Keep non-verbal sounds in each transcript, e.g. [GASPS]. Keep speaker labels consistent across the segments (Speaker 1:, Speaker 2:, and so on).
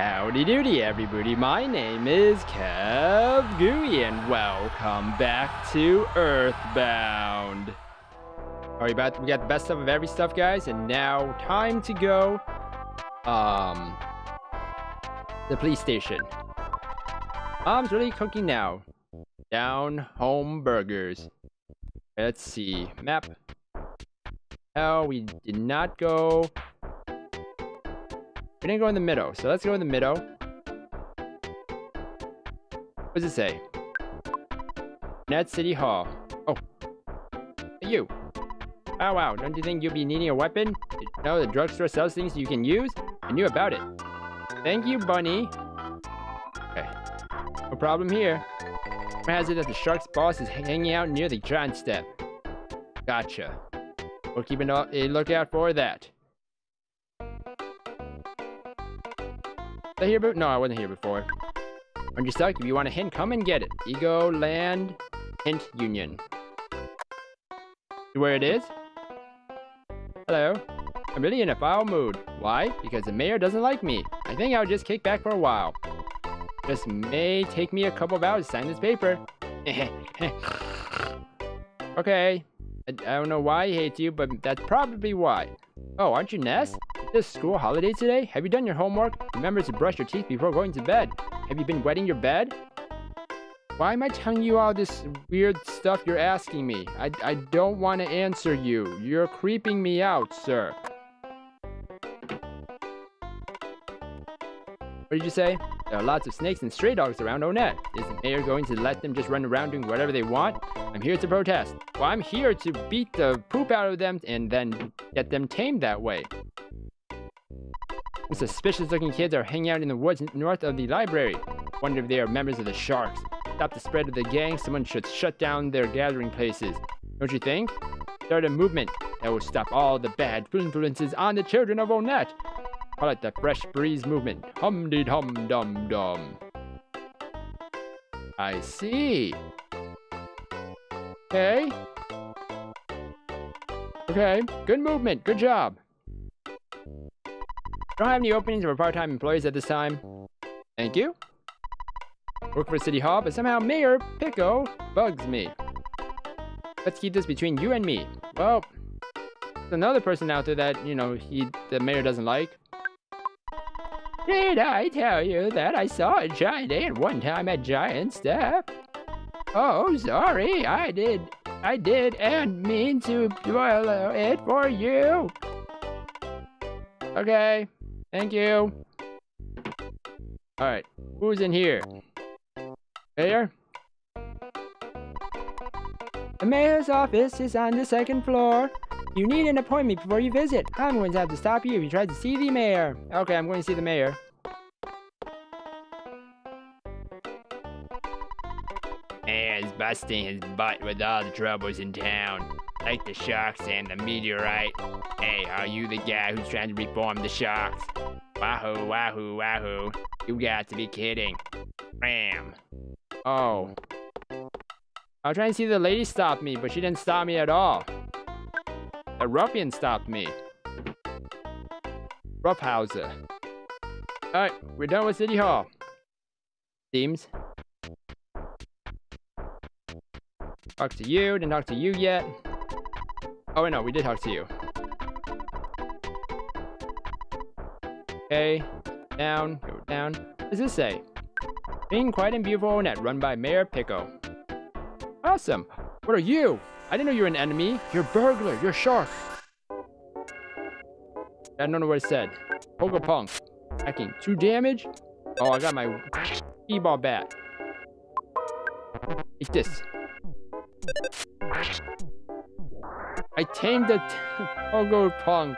Speaker 1: Howdy doody everybody, my name is Kev Guuey and welcome back to Earthbound. Alright, about we got the best stuff of every stuff guys, and now time to go um the police station. Mom's really cooking now. Down home burgers. Let's see. Map. Oh, we did not go we didn't go in the middle, so let's go in the middle. What does it say? Onett City Hall. Oh. Hey, you. Oh, wow. Don't you think you'll be needing a weapon? Did you know the drugstore sells things you can use? I knew about it. Thank you, Bunny. Okay. No problem here. What has it that the shark's boss is hanging out near the giant step? Gotcha. We'll keep a lookout for that. I here before? No, I wasn't here before. Aren't you stuck? If you want a hint, come and get it. Eagleland Hint Union. Where it is? Hello. I'm really in a foul mood. Why? Because the mayor doesn't like me. I think I'll just kick back for a while. This may take me a couple of hours to sign this paper. [LAUGHS] okay. I, I don't know why he hates you, but that's probably why. Oh, aren't you Ness? This school holiday today? Have you done your homework? Remember to brush your teeth before going to bed. Have you been wetting your bed? Why am I telling you all this weird stuff you're asking me? I, I don't want to answer you. You're creeping me out, sir. What did you say? There are lots of snakes and stray dogs around Onett. Is the mayor going to let them just run around doing whatever they want? I'm here to protest. Well, I'm here to beat the poop out of them and then get them tamed that way. The suspicious looking kids are hanging out in the woods north of the library. Wonder if they are members of the Sharks. Stop the spread of the gang, someone should shut down their gathering places. Don't you think? Start a movement that will stop all the bad influences on the children of Onett. Call it the Fresh Breeze Movement. Hum dee hum dum dum. I see. Okay. Okay, good movement, good job. Don't have any openings for part-time employees at this time. Thank you. Work for City Hall, but somehow Mayor Pico bugs me. Let's keep this between you and me. Well, there's another person out there that, you know, he the mayor doesn't like. Did I tell you that I saw a giant ant one time at Giant Step? Oh, sorry, I did. I did and mean to spoil it for you. Okay, Thank you. Alright, who's in here? Mayor? The mayor's office is on the second floor. You need an appointment before you visit. I'm going to have to stop you if you try to see the mayor. Okay, I'm going to see the mayor. Mayor's busting his butt with all the troubles in town. Like the sharks and the meteorite. Hey, are you the guy who's trying to reform the sharks? Wahoo, wahoo, wahoo. You got to be kidding. Ram. Oh. I was trying to see the lady stop me, but she didn't stop me at all. The ruffian stopped me. Roughhouser. Alright, we're done with City Hall. Seems. Talk to you, didn't talk to you yet. Oh, wait, no, we did talk to you. Okay, down, go down. What does this say? Being Quiet and Beautiful Onett, run by Mayor Pico. Awesome. What are you? I didn't know you were an enemy. You're a burglar. You're a shark. I don't know what it said. Pogo Punk. Hacking. Two damage? Oh, I got my T-ball bat. Take this. I tamed a Pogo Punk.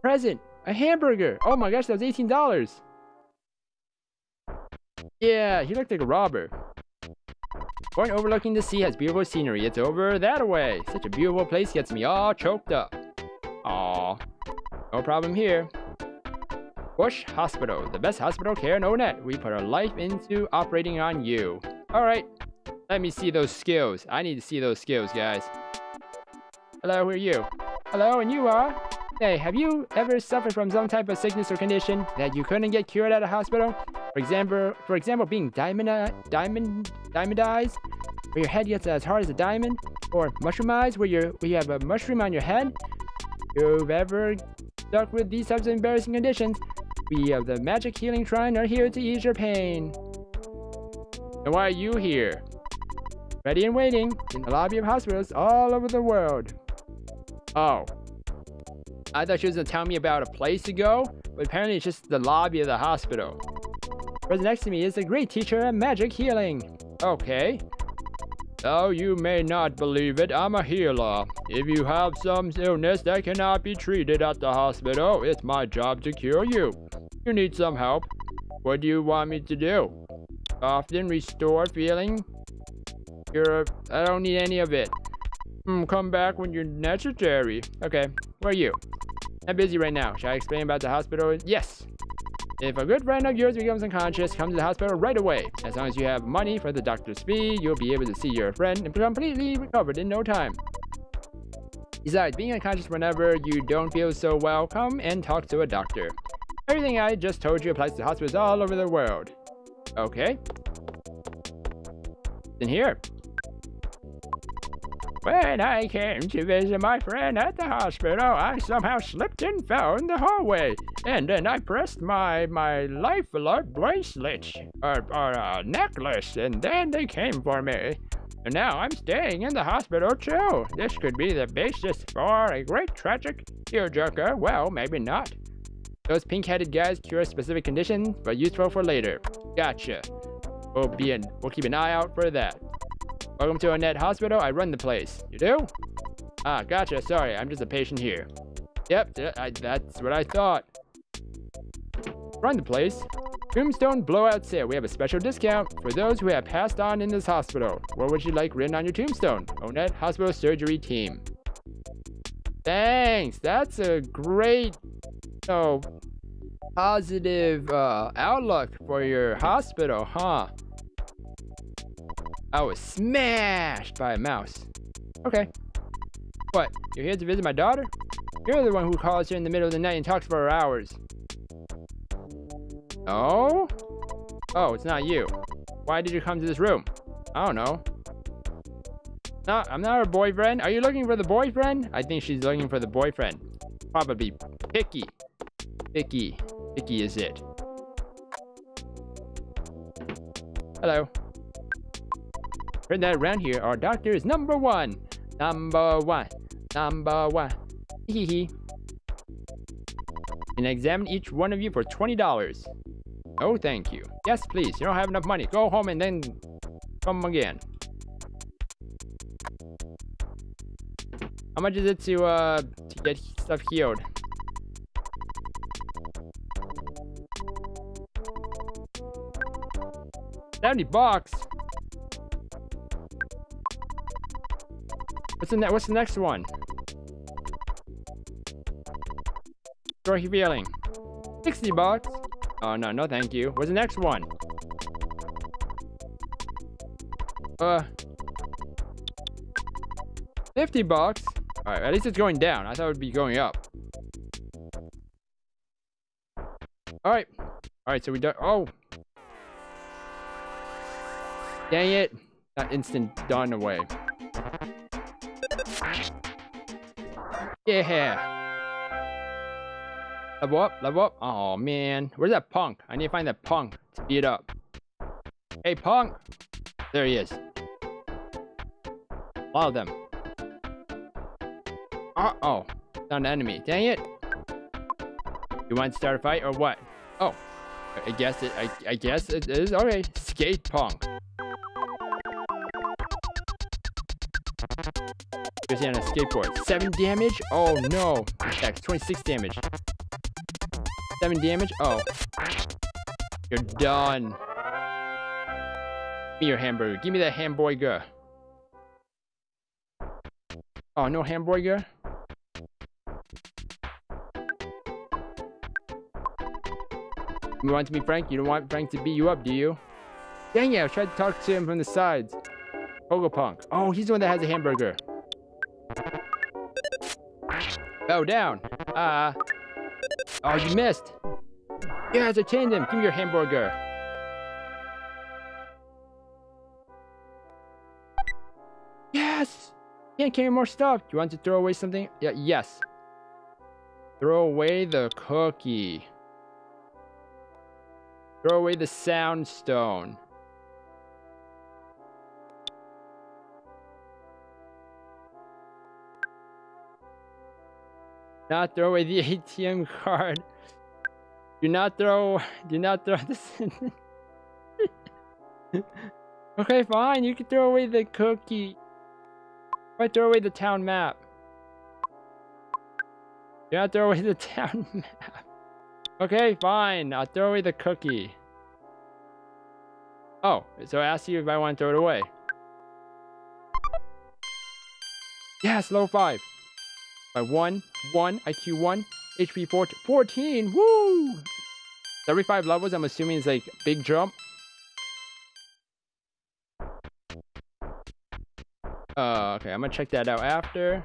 Speaker 1: Present. A hamburger! Oh my gosh, that was $18! Yeah, he looked like a robber. Point overlooking the sea has beautiful scenery. It's over that way. Such a beautiful place gets me all choked up. Aw. No problem here. Bush Hospital, the best hospital care in Onett. We put our life into operating on you. Alright, let me see those skills. I need to see those skills, guys. Hello, who are you? Hello, and you are? Hey, have you ever suffered from some type of sickness or condition that you couldn't get cured at a hospital? For example, for example, being diamond, diamond, diamondized, where your head gets as hard as a diamond, or mushroom where you where you have a mushroom on your head. You've ever stuck with these types of embarrassing conditions? We of the Magic Healing Shrine are here to ease your pain. And why are you here? Ready and waiting in the lobby of hospitals all over the world. Oh. I thought she was gonna tell me about a place to go, but apparently it's just the lobby of the hospital. Present next to me is a great teacher at magic healing. Okay. Oh, you may not believe it, I'm a healer. If you have some illness that cannot be treated at the hospital, it's my job to cure you. You need some help. What do you want me to do? Often restore feeling? You're, I don't need any of it. Hmm, come back when you're necessary. Okay, where are you? I'm busy right now. Shall I explain about the hospital? Yes. If a good friend of yours becomes unconscious, come to the hospital right away. As long as you have money for the doctor's fee, you'll be able to see your friend and be completely recovered in no time. Besides, being unconscious whenever you don't feel so well, come and talk to a doctor. Everything I just told you applies to hospitals all over the world. Okay. In here. When I came to visit my friend at the hospital, I somehow slipped and fell in the hallway. And then I pressed my, my life alert bracelet, or, or uh, necklace, and then they came for me. And now I'm staying in the hospital too. This could be the basis for a great tragic tearjerker. Well, maybe not. Those pink-headed guys cure specific conditions, but useful for later. Gotcha. We'll be in, we'll keep an eye out for that. Welcome to Onett Hospital. I run the place. You do? Ah, gotcha. Sorry, I'm just a patient here. Yep, I, that's what I thought. Run the place. Tombstone blowout sale. We have a special discount for those who have passed on in this hospital. What would you like written on your tombstone? Onett Hospital Surgery Team. Thanks. That's a great, oh, positive uh, outlook for your hospital, huh? I was smashed by a mouse. Okay. What? You're here to visit my daughter? You're the one who calls her in the middle of the night and talks for hours. Oh? Oh, it's not you. Why did you come to this room? I don't know. No, I'm not her boyfriend. Are you looking for the boyfriend? I think she's looking for the boyfriend. Probably Picky. Picky. Picky is it. Hello. Heard that around here, our doctor is number one. Number one. Number one. Hee hee. And examine each one of you for $20. Oh, thank you. Yes, please. You don't have enough money. Go home and then come again. How much is it to, uh, to get stuff healed? Seventy bucks. What's the What's the next one? Story feeling. 60 bucks. Oh, no, no thank you. What's the next one? Uh. 50 bucks. Alright, at least it's going down. I thought it would be going up. Alright. Alright, so we do- Oh! Dang it. That instant done away. Yeah. Level up, level up. Oh man, where's that punk? I need to find that punk Speed up. Hey punk! There he is. A lot of them. Uh oh, not an enemy. Dang it! You want to start a fight or what? Oh, I guess it. I, I guess it is. Okay, skate punk. Here's on a skateboard. Seven damage? Oh no. That's 26 damage. Seven damage? Oh. You're done. Give me your hamburger. Give me that hamburger. Oh, no hamburger? You want to be Frank? You don't want Frank to beat you up, do you? Dang it, I tried to talk to him from the sides. Pogo Punk. Oh, he's the one that has a hamburger. Bow down. Ah. oh, you missed. Yes, I chained him. Give me your hamburger. Yes! Can't carry more stuff. Do you want to throw away something? Yeah, yes. Throw away the cookie. Throw away the sound stone. Not throw away the [LAUGHS] ATM card. Do not throw. Do not throw [LAUGHS] this. [LAUGHS] okay, fine. You can throw away the cookie. I throw away the town map. Do not throw away the town map. Okay, fine. I'll throw away the cookie. Oh, so I asked you if I want to throw it away. Yes, low five. By one, one, IQ one, HP 14, 14, woo! 35 levels, I'm assuming is like big jump. Uh, okay, I'm gonna check that out after.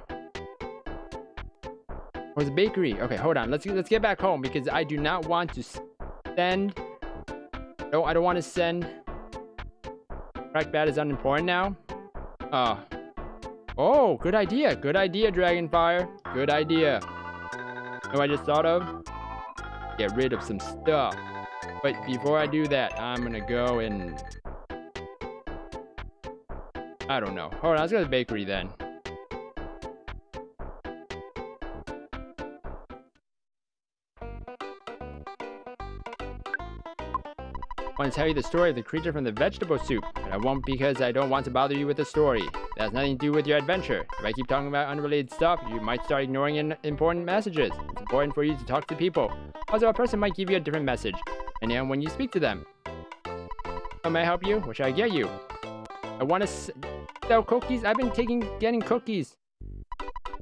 Speaker 1: Where's the bakery? Okay, hold on. Let's let's get back home because I do not want to send. No, I don't want to send. Crack bad is unimportant now. Uh. Oh, good idea. Good idea, Dragonfire. Good idea. know I just thought of? Get rid of some stuff. But before I do that, I'm gonna go and... I don't know. Hold on, let's go to the bakery then. Want to tell you the story of the creature from the vegetable soup, but I won't because I don't want to bother you with the story. That has nothing to do with your adventure. If I keep talking about unrelated stuff, you might start ignoring important messages. It's important for you to talk to people. Also, a person might give you a different message, and then when you speak to them. How may I help you? What should I get you? I want to sell cookies. I've been taking getting cookies.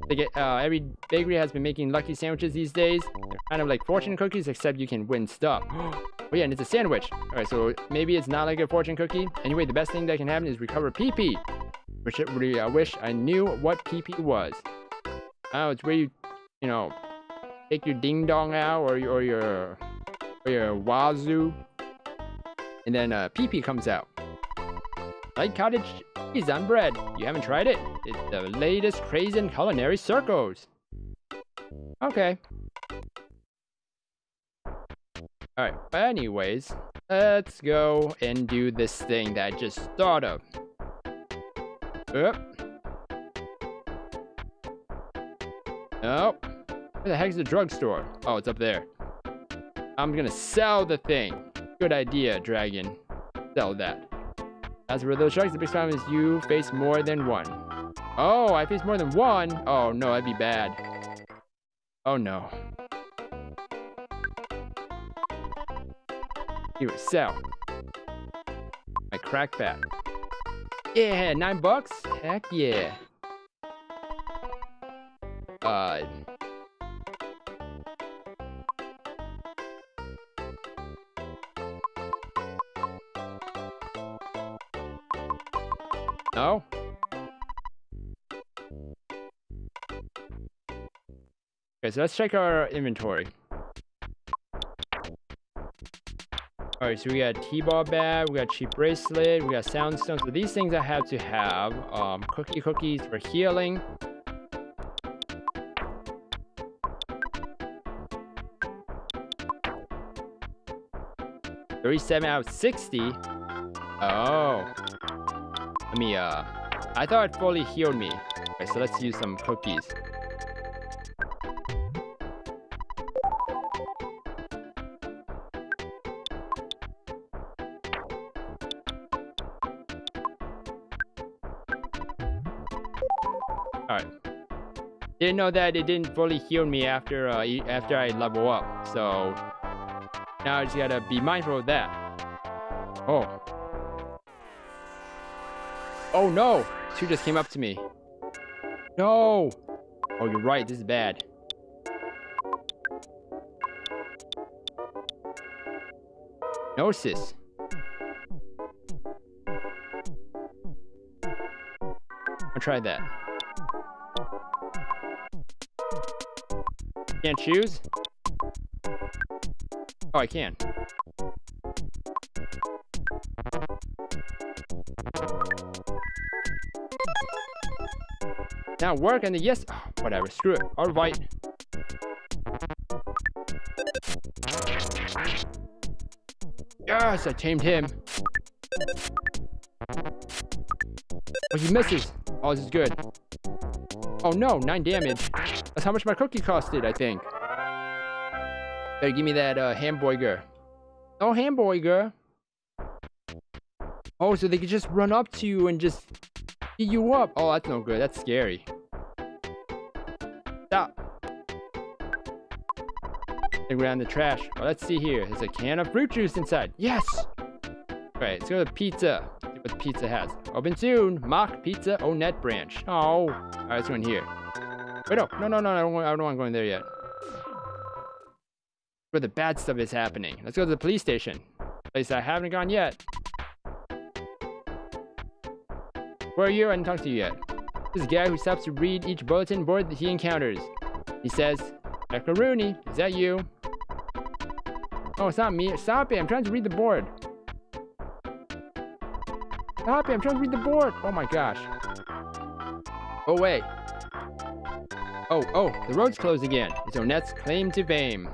Speaker 1: They get, uh, every bakery has been making lucky sandwiches these days. They're kind of like fortune cookies, except you can win stuff. [GASPS] Oh yeah, and it's a sandwich. Alright, so maybe it's not like a fortune cookie. Anyway, the best thing that can happen is recover PP. Which really, I wish I knew what PP was. Oh, it's where you, you know, take your ding dong out or, or your or your wazoo, and then uh, PP comes out. Like cottage cheese on bread. You haven't tried it? It's the latest craze in culinary circles. Okay. Alright, but anyways, let's go and do this thing that I just thought of. Oop. Nope. Where the heck's the drugstore? Oh, it's up there. I'm gonna sell the thing. Good idea, dragon. Sell that. As for those sharks, the big problem is you face more than one. Oh, I face more than one? Oh no, that'd be bad. Oh no. Here, sell. My crack bat. Yeah, nine bucks? Heck yeah. Uh. No? Okay, so let's check our inventory. Alright, so we got T-ball bag, we got cheap bracelet, we got soundstone. So these things I have to have. Um, cookie cookies for healing. Thirty-seven out of sixty. Oh. Let me. Uh, I thought it fully healed me. Okay, so let's use some cookies. Didn't know that it didn't fully heal me after uh, after I level up. So now I just gotta be mindful of that. Oh. Oh no! Two just came up to me. No! Oh, you're right. This is bad. Gnosis. I'll try that. Can't choose? Oh, I can. Now work and the yes. Oh, whatever, screw it. All right. Yes, I tamed him. Oh, he misses. Oh, this is good. Oh no, 9 damage. That's how much my cookie costed, I think. Better give me that uh, hamburger. Oh, hamburger. Oh, so they could just run up to you and just beat you up. Oh, that's no good. That's scary. Stop. Think around the trash. Oh, let's see here. There's a can of fruit juice inside. Yes! Alright, let's go to pizza. See what pizza has. Open soon. Mach Pizza Onett branch. Oh. Alright, let's go in here. Wait, no. No, no, no. I don't, want, I don't want to go in there yet. Where the bad stuff is happening. Let's go to the police station. Place I haven't gone yet. Where are you? I didn't talk to you yet. This guy who stops to read each bulletin board that he encounters. He says, Macaroni, is that you? Oh, it's not me. Stop it. I'm trying to read the board. Stop it. I'm trying to read the board. Oh my gosh. Oh, wait. Oh, oh, the road's closed again. It's Onett's claim to fame.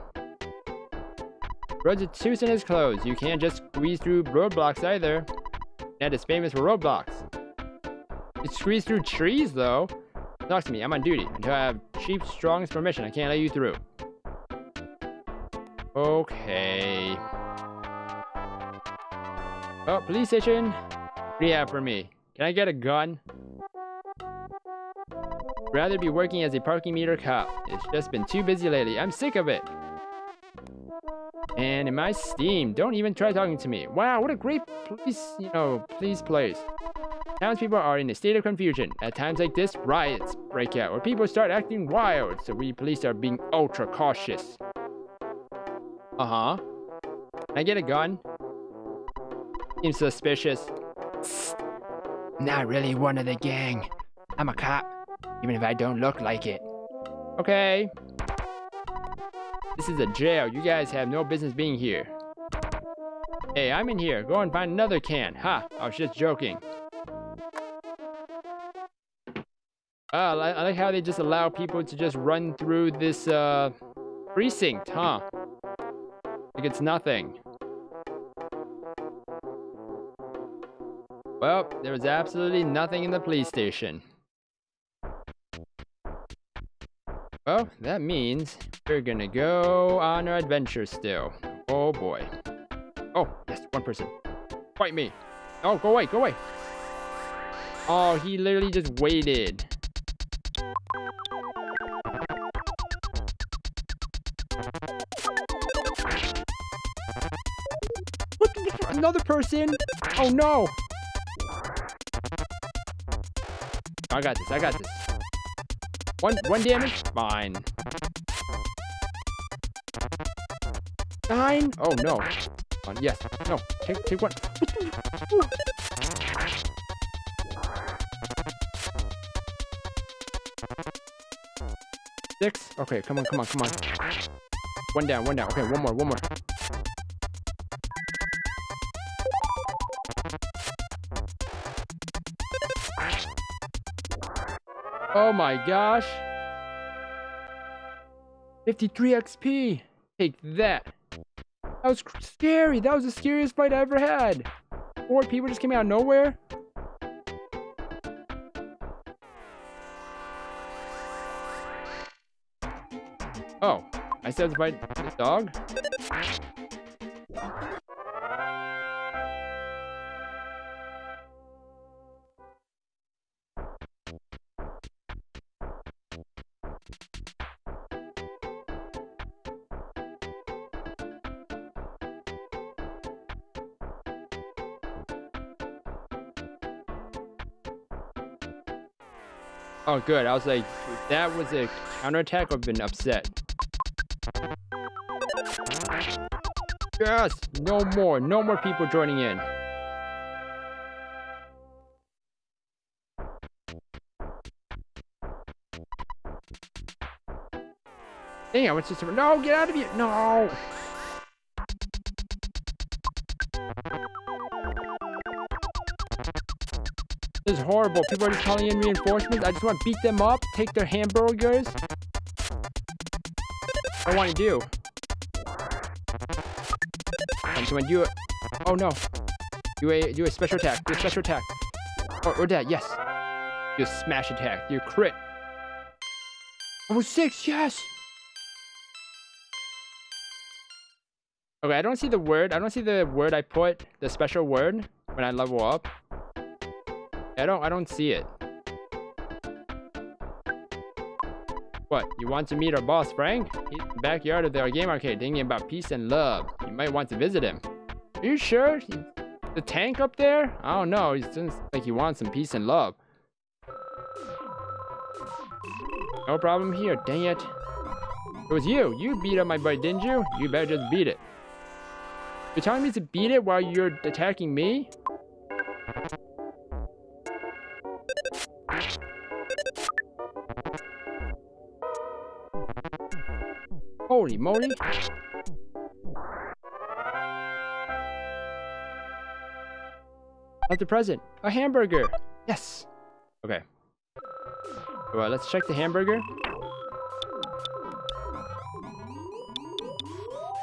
Speaker 1: Roads too soon is closed. You can't just squeeze through roadblocks either. Onett is famous for roadblocks. You squeeze through trees, though. Talk to me. I'm on duty. Until I have Chief Strong's permission, I can't let you through. Okay. Oh, police station. What do you have for me? Can I get a gun? Rather be working as a parking meter cop. It's just been too busy lately. I'm sick of it. And in my Steam, don't even try talking to me. Wow, what a great police, you know, police place. Townspeople are in a state of confusion. At times like this, riots break out, or people start acting wild, so we police are being ultra cautious. Uh-huh. Can I get a gun? Seems suspicious. Not really one of the gang. I'm a cop, even if I don't look like it. Okay. This is a jail. You guys have no business being here. Hey, I'm in here. Go and find another can. Ha, I was just joking. Uh, I like how they just allow people to just run through this, uh, precinct, huh? Like it's nothing. Well, there was absolutely nothing in the police station. Well, that means we're gonna go on our adventure still. Oh boy. Oh, yes, one person. Fight me. Oh, go away, go away. Oh, he literally just waited. Another person? Oh no! I got this, I got this. One one damage? Fine. Nine? Oh no. One, yes. No. Take take one. Six? Okay, come on, come on, come on. One down, one down. Okay, one more, one more. Oh my gosh. 53 XP. Take that. That was scary. That was the scariest fight I ever had. Four people just came out of nowhere. Oh, I still have to fight this dog? Oh, good. I was like, that was a counterattack, I've been upset. Yes! No more. No more people joining in. Damn, it's just a- No, get out of here! No! This is horrible. People are just calling in reinforcements. I just want to beat them up, take their hamburgers. I want to do. I'm going to do it. Oh no. Do a do a special attack. Do a special attack. Or, or that, yes. Do a smash attack. Do a crit. Oh, six, yes! Okay, I don't see the word. I don't see the word I put, the special word, when I level up. I don't I don't see it. What? You want to meet our boss, Frank? He's in the backyard of the game arcade thinking about peace and love. You might want to visit him. Are you sure? He, the tank up there? I don't know. He seems like he wants some peace and love. No problem here. Dang it. It was you. You beat up my buddy, didn't you? You better just beat it. You're telling me to beat it while you're attacking me? Holy moly. What's the present? A hamburger. Yes. Okay. Well, let's check the hamburger.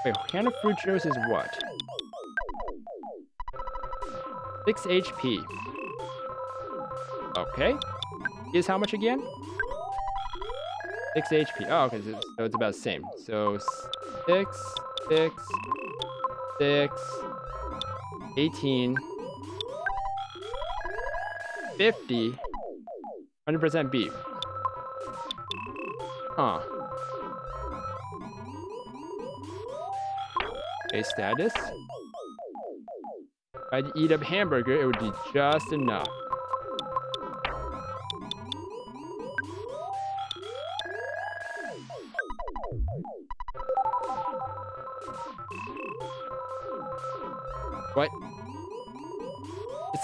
Speaker 1: Wait, can of fruit juice is what? 6 HP. Okay. Is how much again? 6 HP. Oh, okay, so, it's about the same. So 6, 6, 6, 18, 50, 100% beef. Huh. Okay, status. If I'd eat a hamburger, it would be just enough.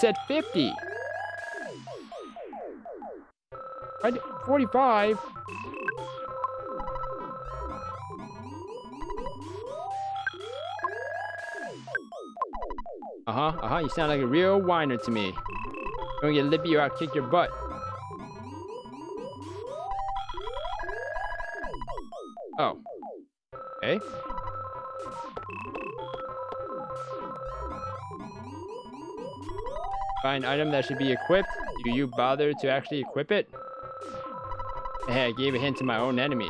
Speaker 1: Said 50. I 45. Uh-huh, uh-huh. You sound like a real whiner to me. Gonna get lippy or I'll kick your butt. Find item that should be equipped. Do you bother to actually equip it? Hey, I gave a hint to my own enemy.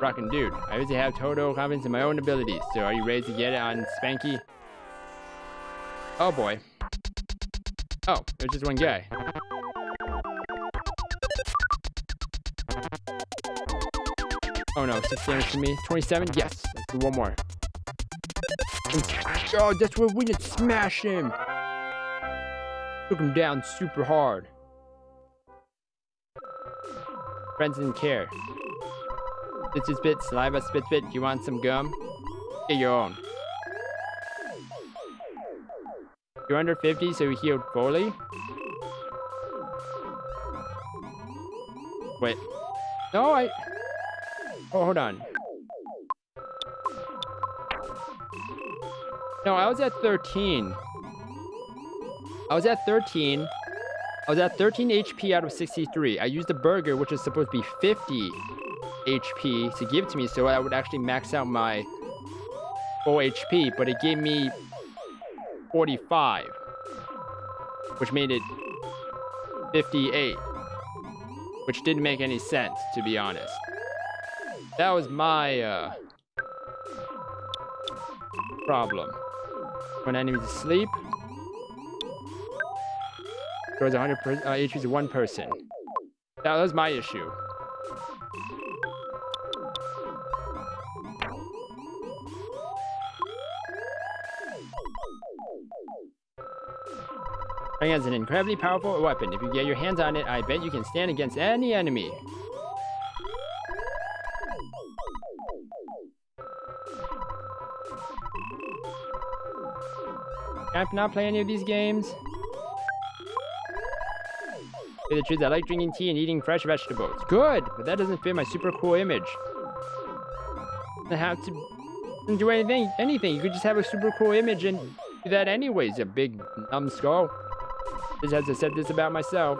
Speaker 1: Rockin' dude. I usually have total confidence in my own abilities, so are you ready to get it on Spanky? Oh boy. Oh, there's just one guy. Oh no, six damage to me. 27? Yes. Let's do one more. Oh, that's what we did. Smash him. Took him down super hard. Friends didn't care. This is spit, saliva spit spit. You want some gum? Get your own. You're under 50, so you healed fully? Wait. No, I... Oh, hold on. No, I was at 13. I was at 13. I was at 13 HP out of 63. I used the burger, which is supposed to be 50 HP, to give to me so I would actually max out my full HP, but it gave me 45, which made it 58, which didn't make any sense, to be honest. That was my uh, problem. When enemies asleep, goes 100 per uh, HP to one person. That was my issue. Ring is an incredibly powerful weapon. If you get your hands on it, I bet you can stand against any enemy. Can I not play any of these games? The truth, I like drinking tea and eating fresh vegetables. Good, but that doesn't fit my super cool image. doesn't have to do anything. Anything. You could just have a super cool image and do that anyways. A big numbskull. Just as I said this about myself.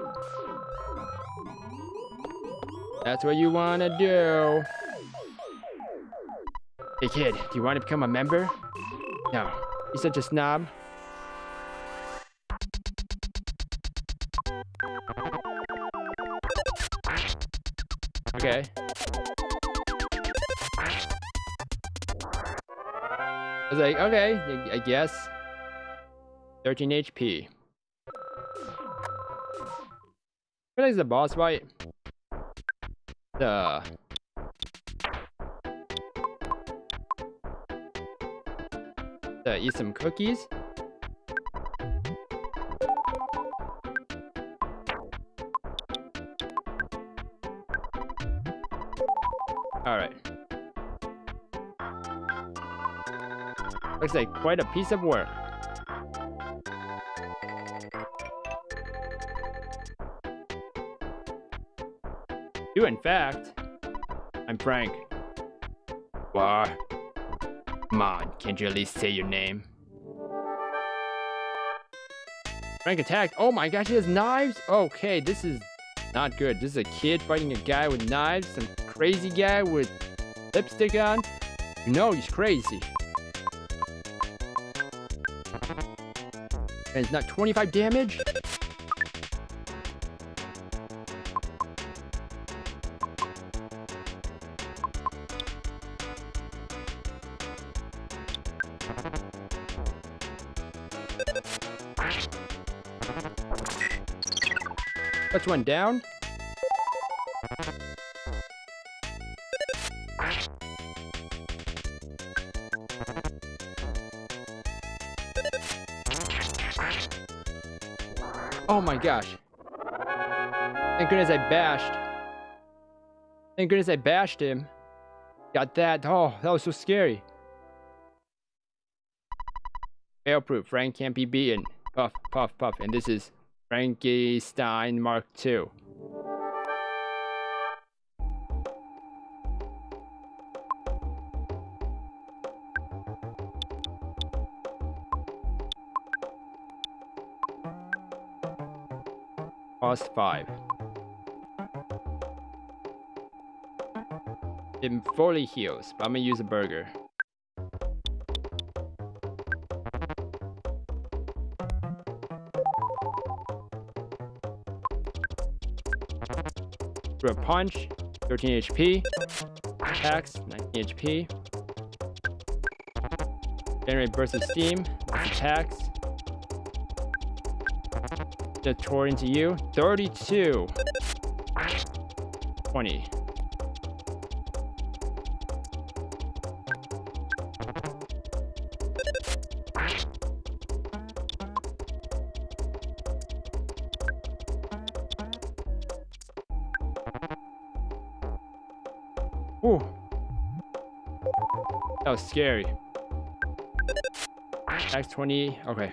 Speaker 1: That's what you want to do. Hey kid, do you want to become a member? No. You're such a snob. Okay. I was like, okay, I guess. 13 HP. What is the boss fight? The... The eat some cookies? Quite a piece of work. You, in fact, I'm Frank. What? Come on, can't you at least say your name? Frank attacked. Oh my gosh, he has knives? Okay, this is not good. This is a kid fighting a guy with knives. Some crazy guy with lipstick on. You know he's crazy. And it's not 25 damage? That's one down. Oh my gosh. Thank goodness I bashed. Thank goodness I bashed him. Got that. Oh, that was so scary. Fail-proof. Frank can't be beaten. Puff, puff, puff. And this is Frankystein Mark II. Cost 5. It fully heals, but I'm gonna use a burger. Through a punch, 13 HP. Attacks, 19 HP. Generate burst of steam, attacks. Tore into you, 32. 20. Ooh. That was scary. X 20. Okay.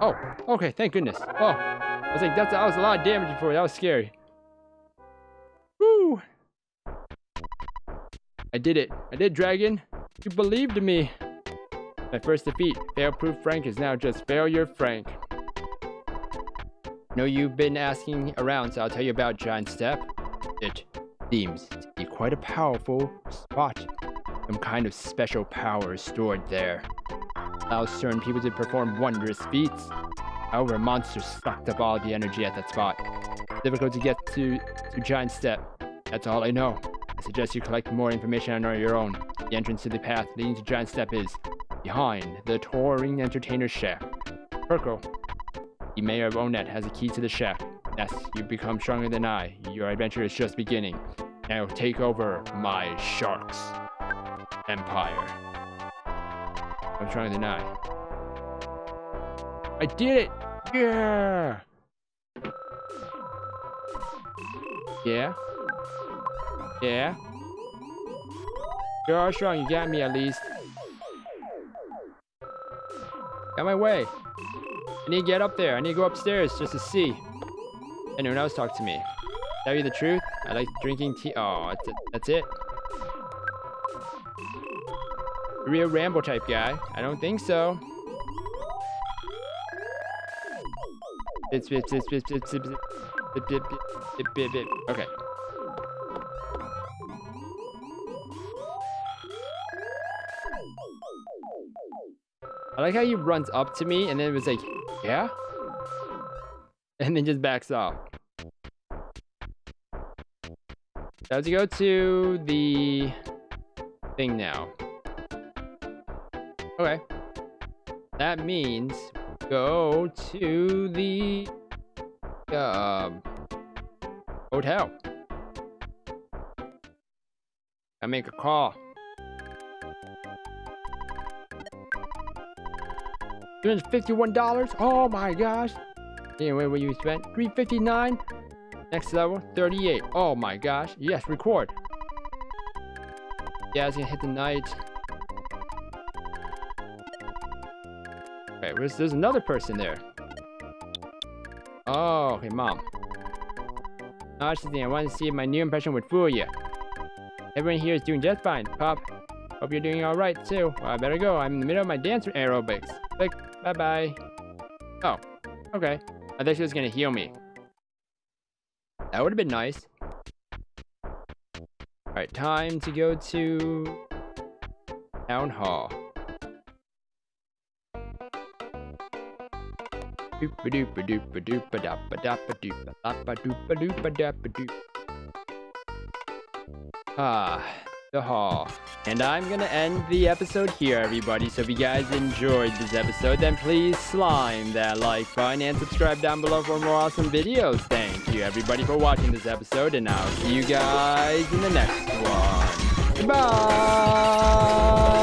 Speaker 1: Oh, okay, thank goodness. Oh, I was like, that's, that was a lot of damage before. That was scary. Woo! I did it. I did, Dragon. You believed me. My first defeat. Fail-proof Frank is now just Failure Frank. know you've been asking around, so I'll tell you about Giant Step. It seems to be quite a powerful spot. Some kind of special power is stored there. Allows certain people to perform wondrous feats. However, monsters sucked up all the energy at that spot. Difficult to get to, to Giant Step. That's all I know. I suggest you collect more information on your own. The entrance to the path leading to Giant Step is behind the touring entertainer's shack. Pirkle, the mayor of Onett has a key to the shack. Yes, you've become stronger than I. Your adventure is just beginning. Now take over my sharks empire. I'm stronger than I. I did it! Yeah! Yeah? Yeah? You are strong, you got me at least. Got my way. I need to get up there. I need to go upstairs just to see. Anyone else talk to me. Tell you the truth, I like drinking tea. Oh, that's it. That's it. Real ramble type guy. I don't think so. Okay. I like how he runs up to me and then it was like, yeah? And then just backs off. So to go to the thing now. Okay. That means go to the uh, hotel. I make a call. $251? Oh my gosh. Anyway, what you spent? 359 Next level, 38. Oh my gosh. Yes, record. Yeah, it's gonna hit the night. There's, another person there. Oh, okay, mom. Just I wanted to see if my new impression would fool you. Everyone here is doing just fine. Pop, hope you're doing alright too. Well, I better go. I'm in the middle of my dance aerobics. Like, bye-bye. Oh, okay. I thought she was gonna heal me. That would have been nice. Alright, time to go to... Town Hall. Ah, the hall. And I'm gonna end the episode here, everybody. So if you guys enjoyed this episode, then please slime that like button and subscribe down below for more awesome videos. Thank you, everybody, for watching this episode, and I'll see you guys in the next one. Goodbye!